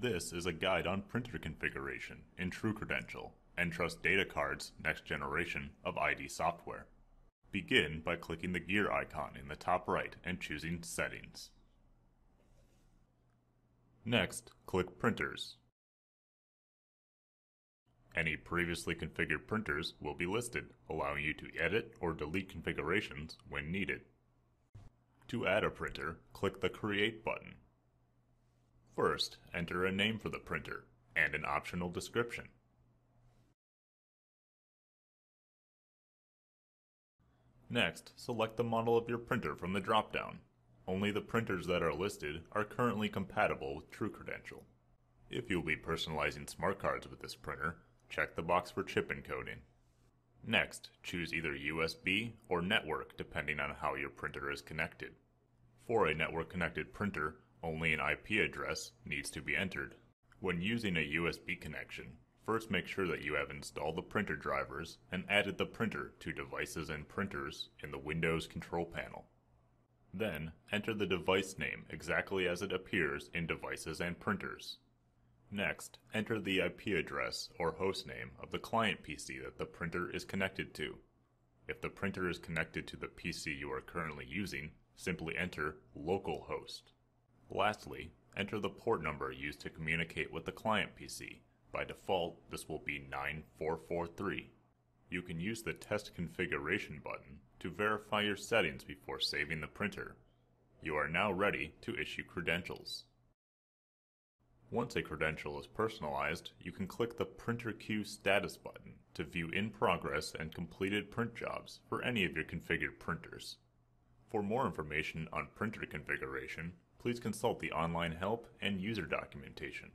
This is a guide on printer configuration in TruCredential, Trust Datacard's next generation of ID software. Begin by clicking the gear icon in the top right and choosing Settings. Next, click Printers. Any previously configured printers will be listed, allowing you to edit or delete configurations when needed. To add a printer, click the Create button. First, enter a name for the printer and an optional description. Next, select the model of your printer from the dropdown. Only the printers that are listed are currently compatible with TruCredential. If you'll be personalizing smart cards with this printer, check the box for chip encoding. Next, choose either USB or network depending on how your printer is connected. For a network connected printer, only an IP address needs to be entered. When using a USB connection, first make sure that you have installed the printer drivers and added the printer to Devices and Printers in the Windows control panel. Then, enter the device name exactly as it appears in Devices and Printers. Next, enter the IP address or host name of the client PC that the printer is connected to. If the printer is connected to the PC you are currently using, simply enter localhost. Lastly, enter the port number used to communicate with the client PC. By default, this will be 9443. You can use the Test Configuration button to verify your settings before saving the printer. You are now ready to issue credentials. Once a credential is personalized, you can click the Printer Queue Status button to view in progress and completed print jobs for any of your configured printers. For more information on printer configuration, please consult the online help and user documentation.